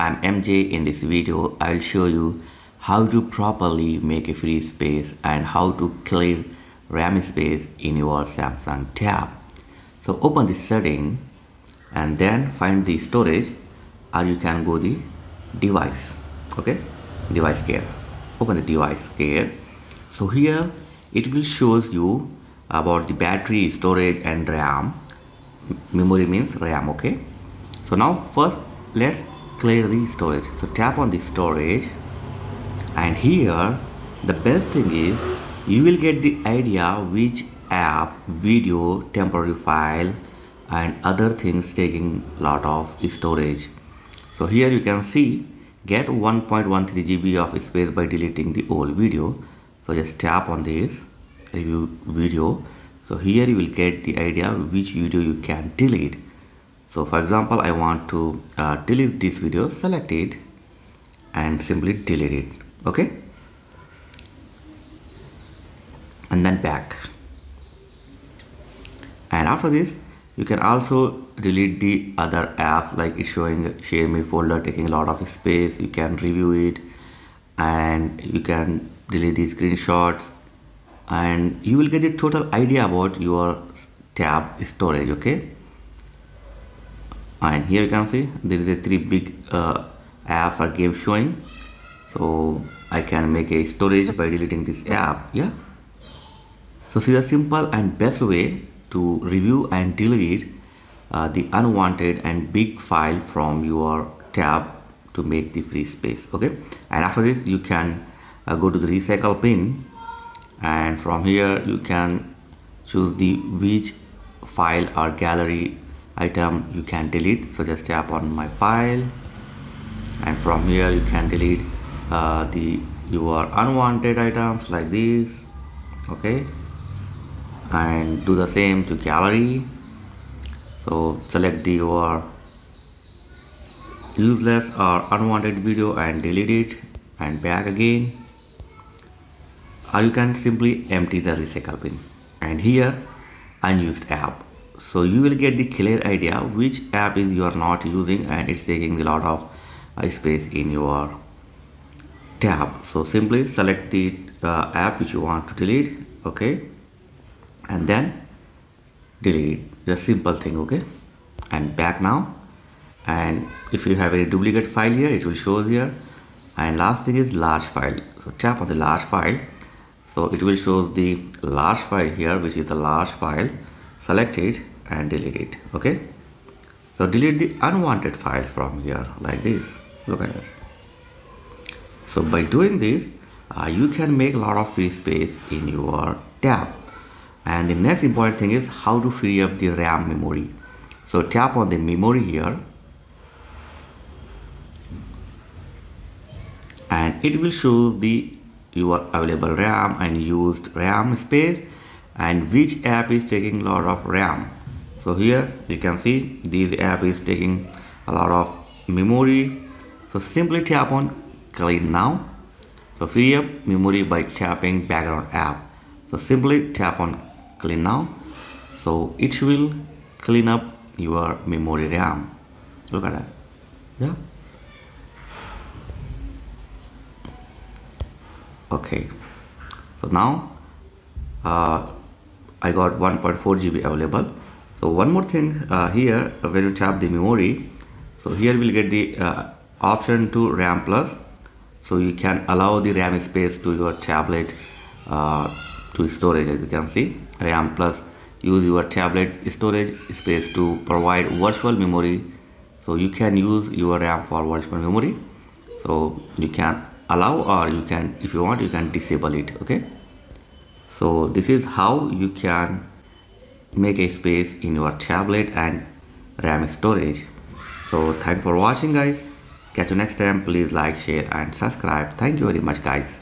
I'm MJ. In this video, I'll show you how to properly make a free space and how to clear RAM space in your Samsung tab. So open the setting and then find the storage or you can go the device. Okay, device care. Open the device care. So here it will shows you about the battery, storage and RAM. Memory means RAM. Okay. So now first let's clear the storage so tap on the storage and here the best thing is you will get the idea which app video temporary file and other things taking a lot of storage. So here you can see get 1.13 GB of space by deleting the old video. So just tap on this review video. So here you will get the idea which video you can delete so for example I want to uh, delete this video select it and simply delete it. Okay? And then back. And after this you can also delete the other apps like showing ShareMe folder taking a lot of space. You can review it and you can delete the screenshots and you will get a total idea about your tab storage okay and here you can see there is a three big uh, apps or games showing. So I can make a storage by deleting this app. Yeah. So see the simple and best way to review and delete uh, the unwanted and big file from your tab to make the free space. Okay? And after this you can uh, go to the recycle bin. And from here you can choose the which file or gallery item you can delete. So just tap on my file. And from here you can delete uh, the your unwanted items like this okay? And do the same to gallery. So select the your useless or unwanted video and delete it. And back again. Or you can simply empty the recycle bin. And here unused app so you will get the clear idea which app is you are not using and it's taking a lot of uh, space in your tab. So simply select the uh, app which you want to delete okay? And then delete. The simple thing okay? And back now. And if you have any duplicate file here it will show here. And last thing is large file. So tap on the large file. So it will show the large file here which is the large file select it and delete it okay? So delete the unwanted files from here like this look at it. So by doing this uh, you can make a lot of free space in your tab. And the next important thing is how to free up the RAM memory. So tap on the memory here. And it will show the your available RAM and used RAM space and which app is taking a lot of RAM? So here you can see this app is taking a lot of memory. So simply tap on clean now. So free up memory by tapping background app. So simply tap on clean now. So it will clean up your memory RAM. Look at that. Yeah. Okay. So now uh, I got 1.4 GB available. So one more thing uh, here when you tap the memory so here we'll get the uh, option to RAM plus. So you can allow the RAM space to your tablet uh, to storage as you can see. RAM plus use your tablet storage space to provide virtual memory. So you can use your RAM for virtual memory. So you can allow or you can if you want you can disable it okay so this is how you can make a space in your tablet and RAM storage. So thanks for watching guys. Catch you next time. Please like, share and subscribe. Thank you very much guys.